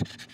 you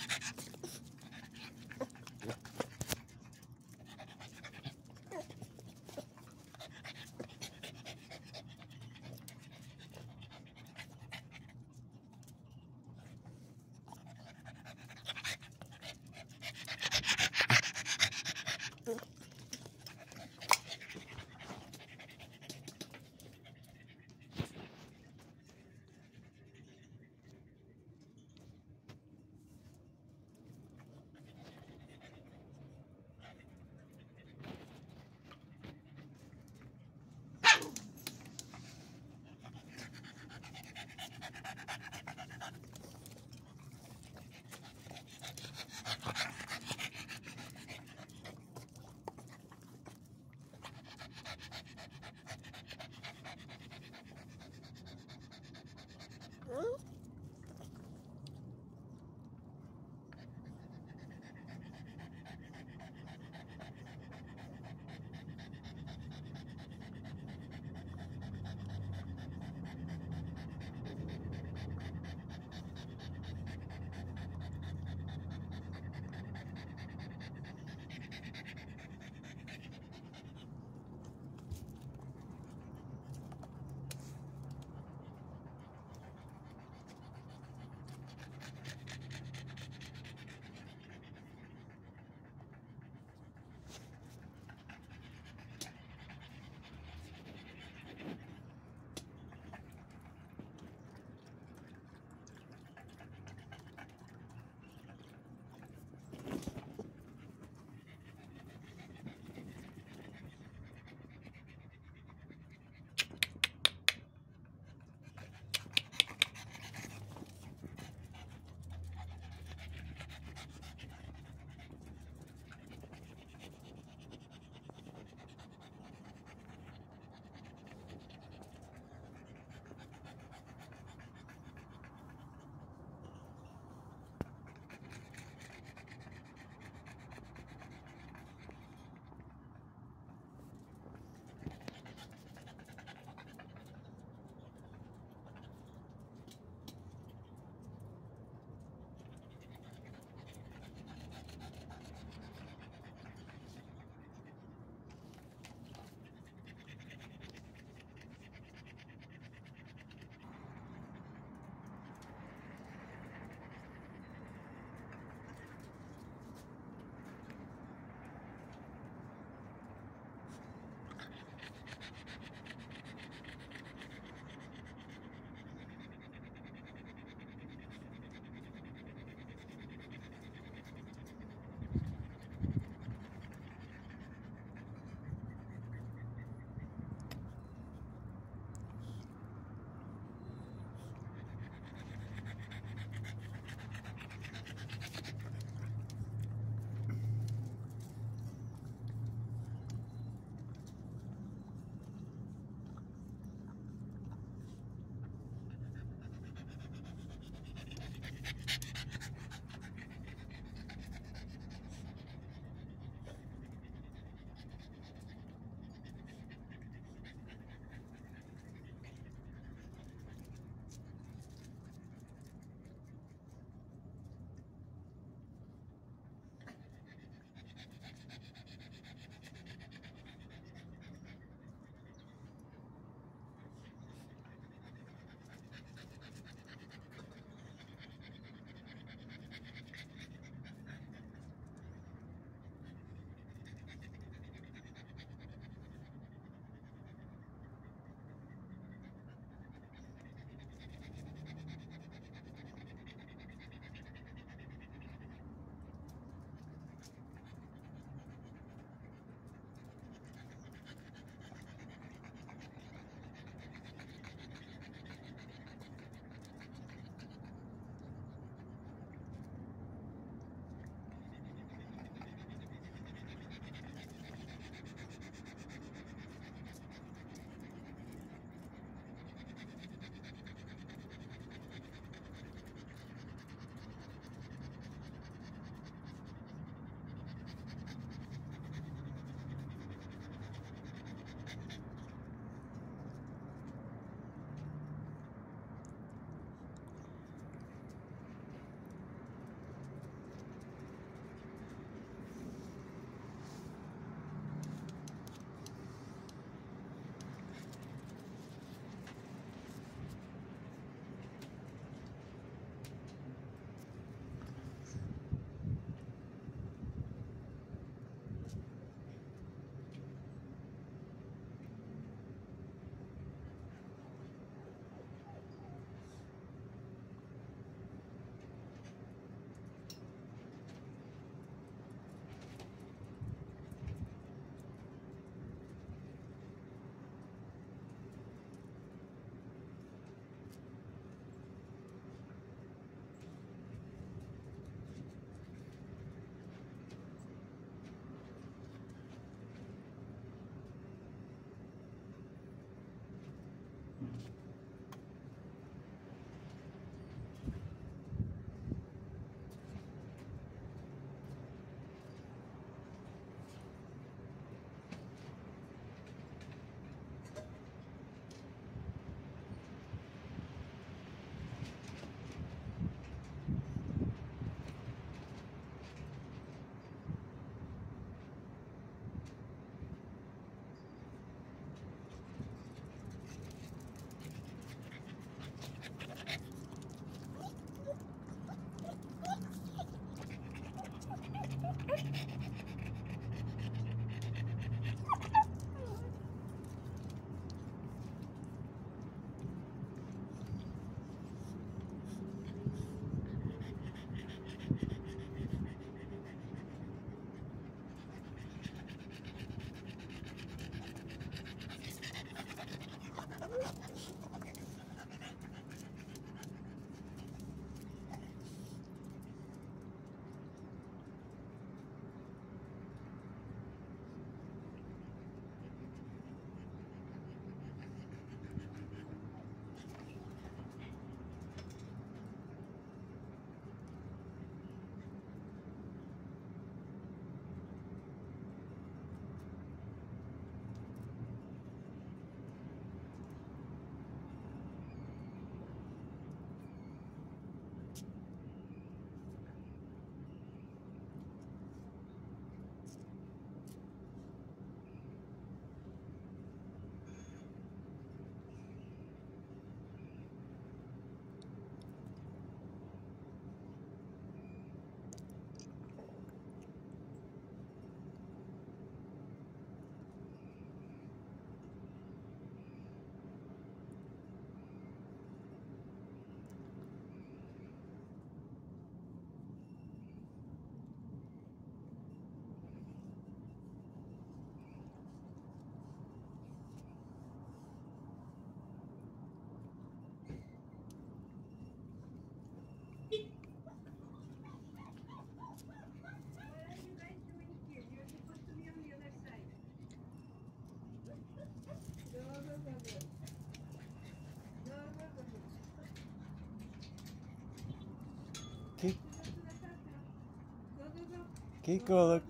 Kiko, look.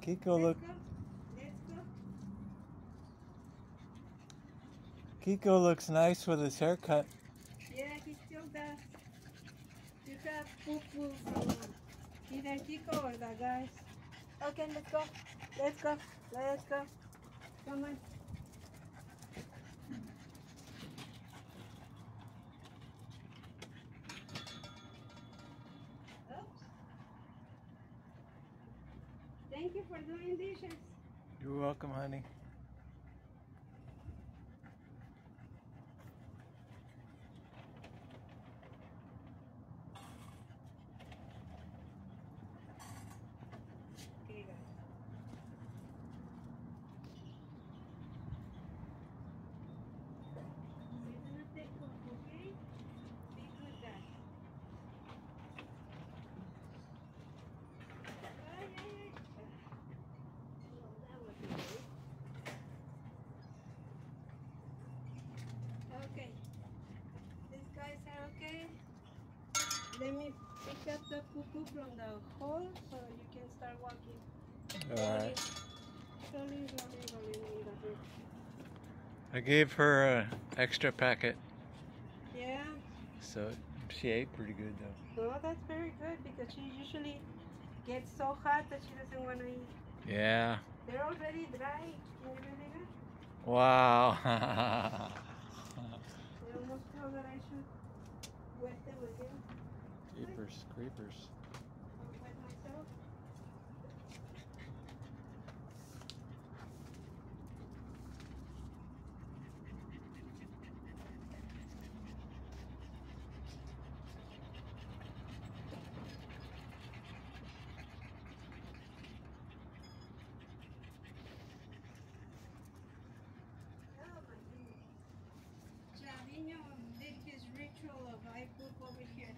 Kiko, look. Kiko looks nice with his haircut. Yeah, he still does. You have poo poo from either Kiko or the guys. Okay, let's go. Let's go. Let's go. Come on. Thank you for doing dishes. You're welcome, honey. Okay, guys. You're gonna take off, okay? Be good, guys. Ay, ay, ay. Well, that was good. Okay. These guys are okay. Let me up the poo-poo from the hole so you can start walking. Alright. In the. I gave her an extra packet, Yeah. so she ate pretty good though. No, that's very good because she usually gets so hot that she doesn't want to eat. Yeah. They're already dry. Can you believe it? Wow. I almost feel that I should wet them again. Creepers, creepers. I'll wet myself. Oh my goodness. Chavino did his ritual of I poop over here.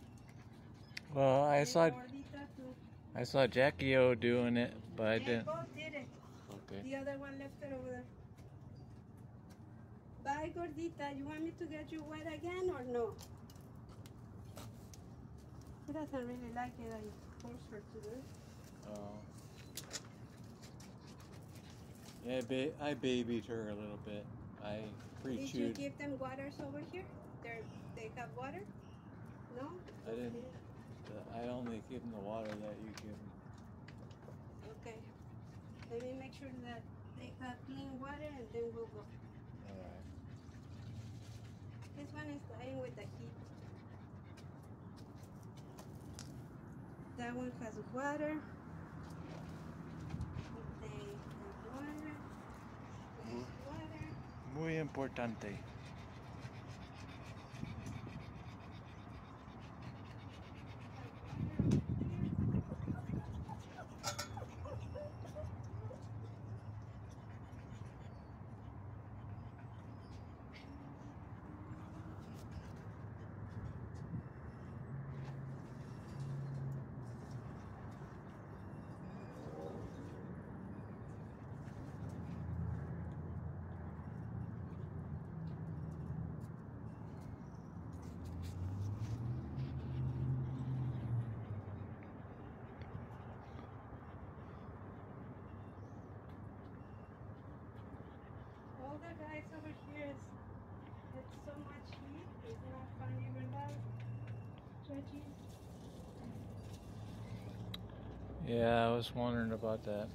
Well, I saw I saw Jackie O doing it, but I They didn't. both did it. Okay. The other one left it over there. Bye, gordita. You want me to get you wet again or no? He doesn't really like it. I force her to do it. Oh. Yeah, ba- I babied her a little bit. I Did you give them waters over here? They're, they have water? No? I didn't. The- I only give them the water that you give them. Okay. Let me make sure that they have clean water and then we'll go. All right. This one is dying with the heat. That one has water. They have water. There's water. Muy importante. All the guys over here is it's so much heat. It's not fun even that. Stretchy. Yeah, I was wondering about that.